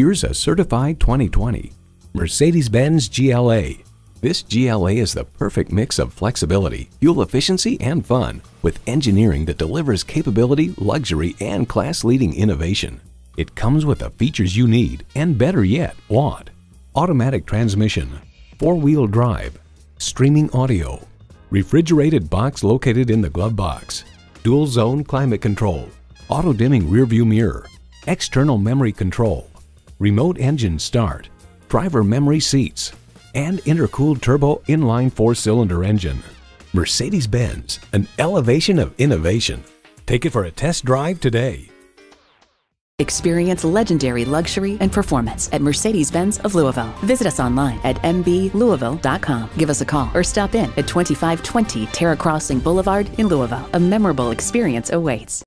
Here's a certified 2020 Mercedes-Benz GLA. This GLA is the perfect mix of flexibility, fuel efficiency, and fun, with engineering that delivers capability, luxury, and class-leading innovation. It comes with the features you need, and better yet, want. Automatic transmission, four-wheel drive, streaming audio, refrigerated box located in the glove box, dual zone climate control, auto dimming rear view mirror, external memory control, remote engine start, driver memory seats, and intercooled turbo inline four-cylinder engine. Mercedes-Benz, an elevation of innovation. Take it for a test drive today. Experience legendary luxury and performance at Mercedes-Benz of Louisville. Visit us online at mblouisville.com. Give us a call or stop in at 2520 Terra Crossing Boulevard in Louisville. A memorable experience awaits.